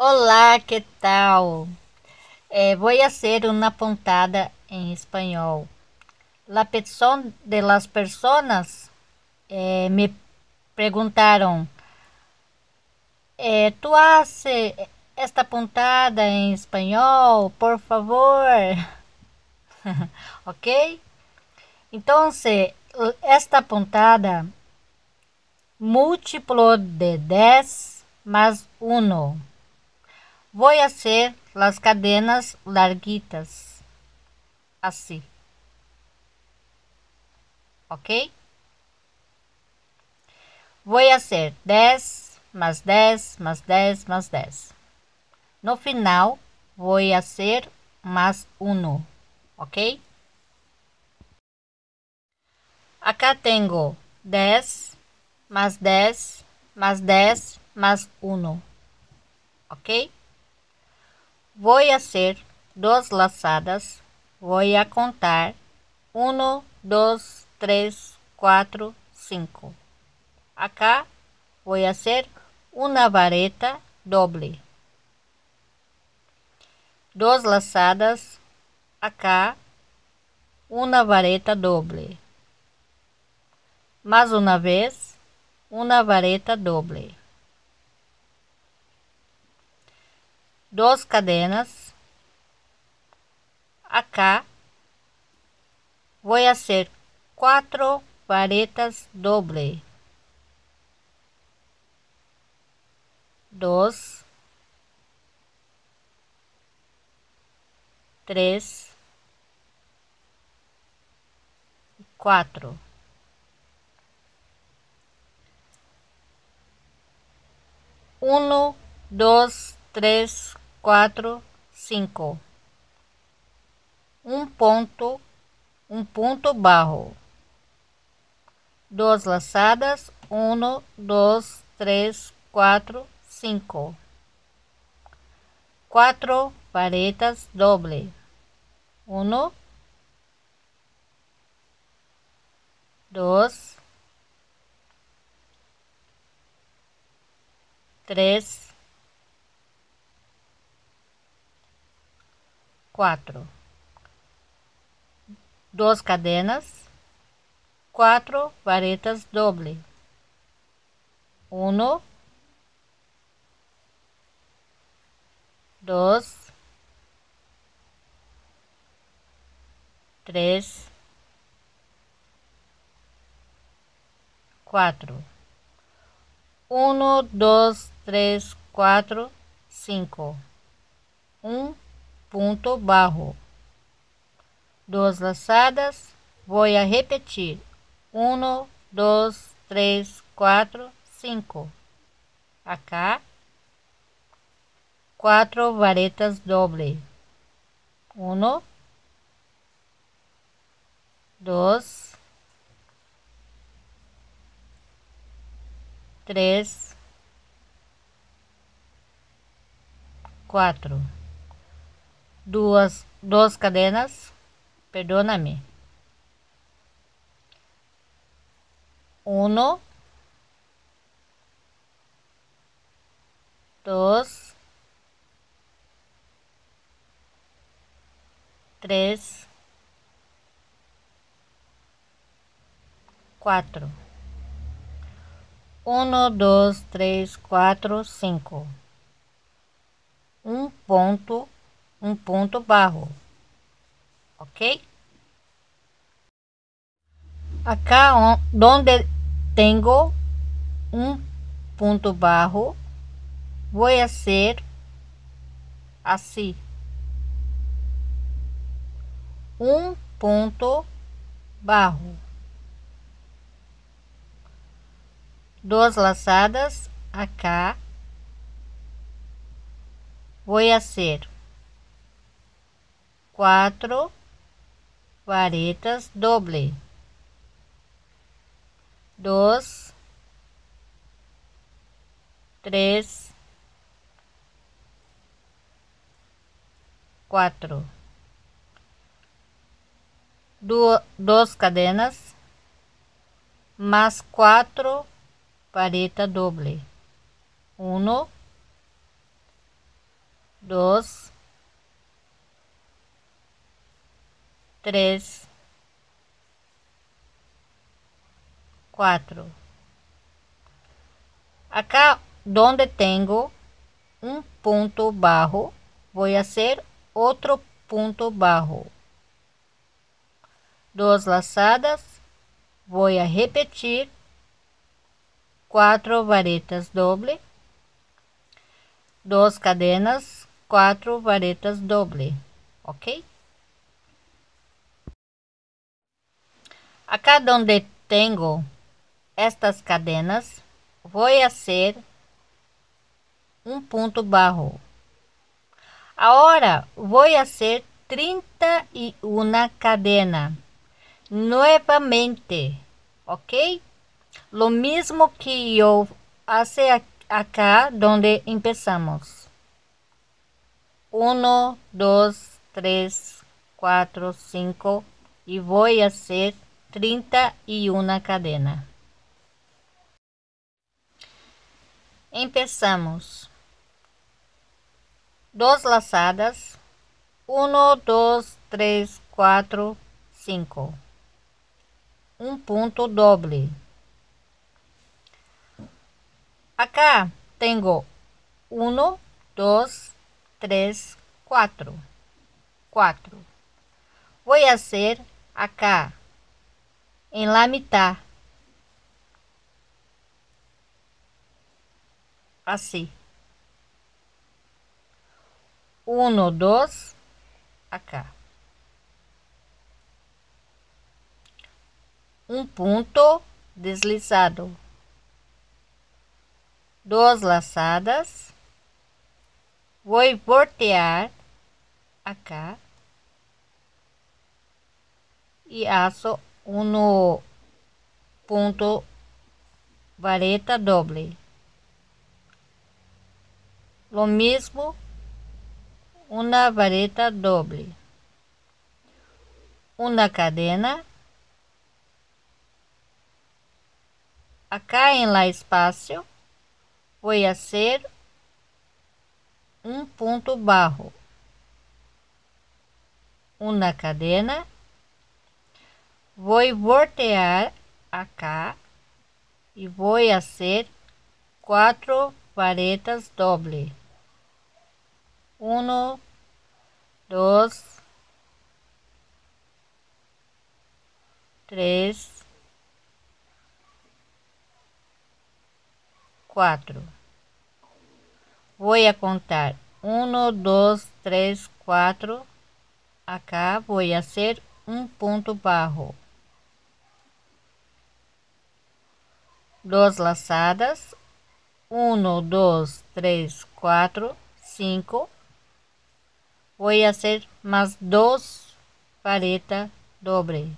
Olá, que tal? Eh, voy a hacer una puntada en español. La petición de las personas eh, me preguntaron, eh, ¿tú haces esta puntada en español, por favor? ok? Entonces, esta puntada, múltiplo de 10 más 1. Voy a hacer las cadenas larguitas, así. ¿Ok? Voy a hacer 10 más 10 más 10 más 10. No final, voy a hacer más 1. ¿Ok? Acá tengo 10 más 10 más 10 más 1. ¿Ok? Vou fazer duas laçadas, vou a contar um, dois, três, quatro, cinco. Acá vou fazer uma vareta doble. Duas laçadas, acá uma vareta doble. Mais uma vez, uma vareta doble. Dos cadenas. Acá voy a hacer cuatro varetas doble. Dos, tres, quatro. Uno, dos, três, quatro, cinco. Um ponto, um ponto barro. Duas laçadas, um, dois, três, quatro, cinco. Quatro varetas doble. Um, dois, três, quatro, duas cadenas, quatro varetas doble, um, dois, três, quatro, um, dois, três, quatro, cinco, um ponto barro. Duas laçadas, vou a repetir. Um, dois, três, quatro, cinco. Acá, quatro varetas doble. Um, dois, três, quatro duas, duas cadenas, perdona-me. Um, dois, três, quatro. Um, dois, três, quatro, cinco. Um ponto um ponto barro, ok? Acá onde tenho um ponto barro, vou fazer assim. Um ponto barro. Duas laçadas acá. Vou fazer quatro varetas doble, dois, três, quatro, duas, cadenas, mais quatro vareta doble, um, dois, três, quatro. Acá donde tenho um ponto bajo, vou fazer outro ponto bajo. Duas laçadas, vou repetir quatro varetas doble, duas cadenas, quatro varetas doble, ok? Acá donde tenho estas cadenas, vou fazer um ponto barro. Agora vou fazer 31 cadena novamente, ok? Lo mismo que eu hace acá donde empezamos. 1, 2, 3, 4, 5 e vou fazer 31 cadena. Empezamos. Dos laçadas. 1, 2, 3, 4, 5. Um ponto doble. Acá tenho um, dois, três, quatro. Quatro. Vou fazer acá em la mitad. Assim. Um, dois, acá. Um ponto deslizado duas laçadas, vou voltear acá e aço um ponto vareta doble. Lo mesmo uma vareta doble. Uma cadena. Acá em la espaço foi a ser um ponto barro, uma cadena, vou voltear acá e vou fazer quatro varetas doble. Um, dois, três, quatro. Vou contar um, dois, três, quatro. Acá vou a ser um ponto barro. Duas laçadas. Um, dois, três, quatro, cinco. Vou a ser mais dois vareta dobre.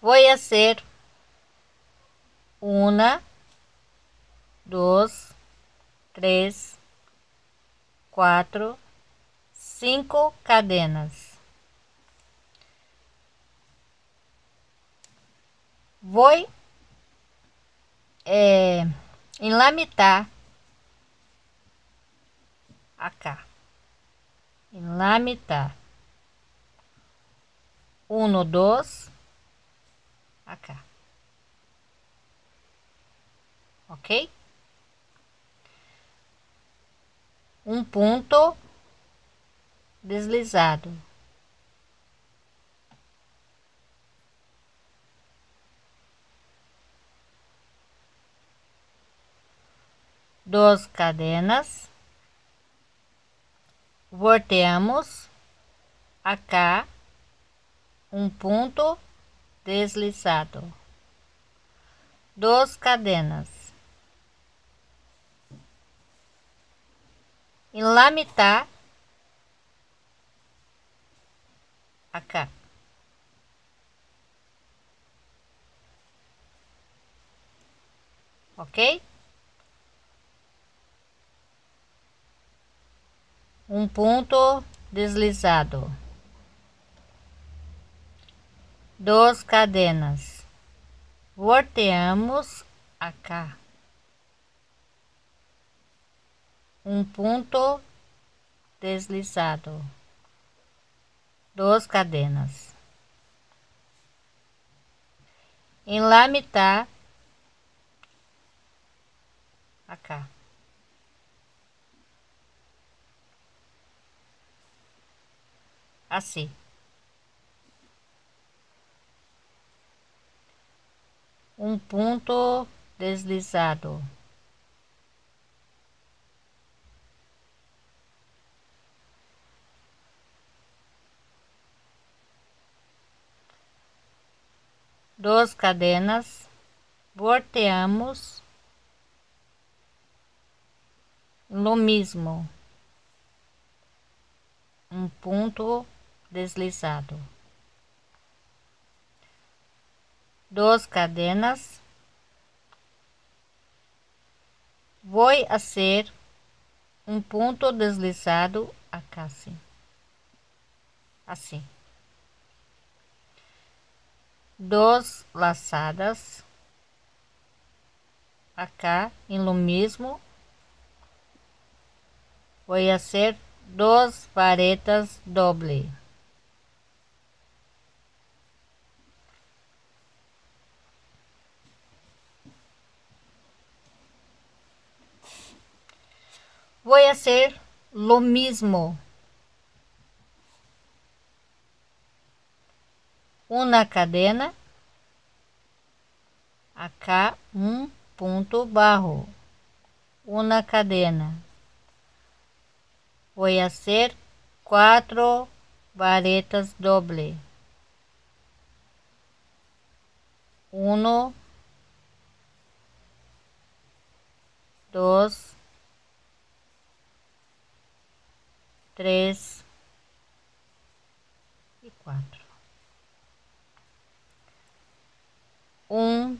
Voy a hacer una, dos, três, quatro, cinco cadenas. Vou é, enlamitar acá. Enlamitar. Um, dois, acá. Ok? Um ponto deslizado. Duas cadenas, volteamos acá um ponto deslizado, duas cadenas, em la mitad, acá. Ok? Um ponto deslizado. dos cadenas. Volteamos acá. Um ponto deslizado. Duas cadenas. Em la mitad, acá. Assim. Um ponto deslizado. Duas cadenas, volteamos no mesmo um ponto deslizado, duas cadenas, vou fazer um ponto deslizado aqui assim, assim dos laçadas acá em lo mesmo vou fazer dos varetas doble. Vou fazer lo mesmo uma cadena, acá um ponto barro, uma cadena. Vou fazer quatro varetas doble. Um, dois, três e quatro.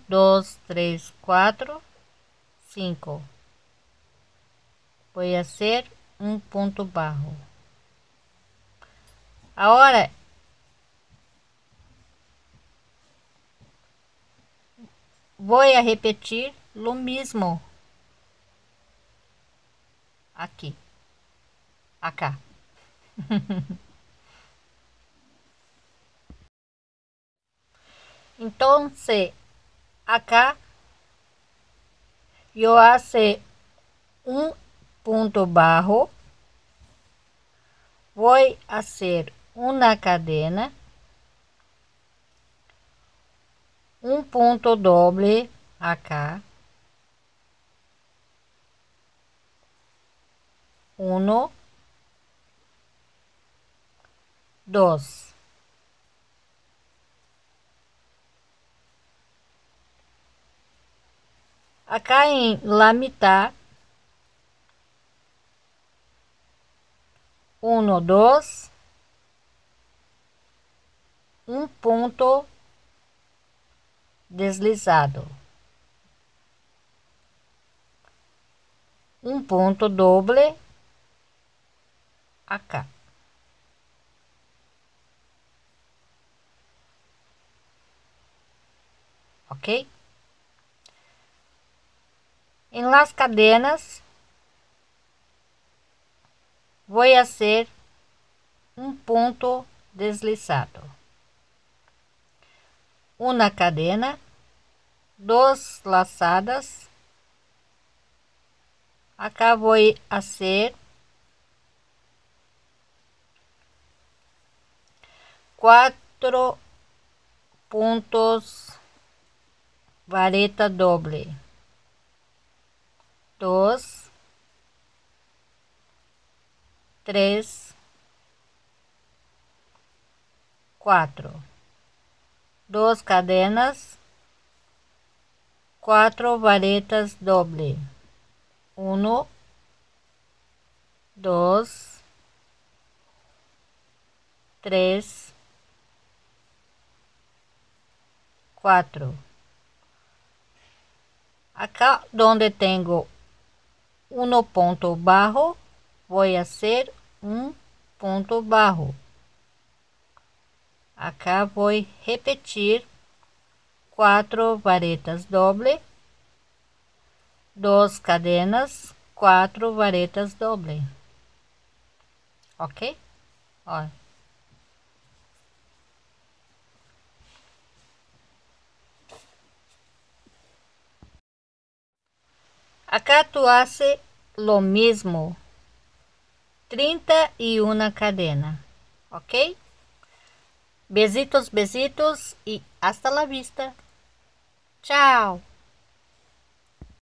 Dois, três, quatro, cinco. Vou fazer um ponto barro. Agora vou repetir o mesmo aqui, acá. então, se acá yo hace un punto bajo. Voy a hacer una cadena un ponto doble acá uno dos Acá em la mitad, uno, dos, um ponto deslizado, um ponto doble acá. Ok? Em las cadenas vou fazer um ponto deslizado. Uma cadena, duas laçadas. Acá vou fazer quatro pontos vareta doble dois, três, quatro, duas cadenas, quatro varetas doble, um, dois, três, quatro. Acá donde tengo uno ponto bajo voy a hacer un punto bajo Acá vou repetir quatro varetas doble, duas cadenas, quatro varetas doble. Ok? Olha. Acá tu hace lo mismo. 31 cadena. ¿Ok? Besitos, besitos y hasta la vista. Chao.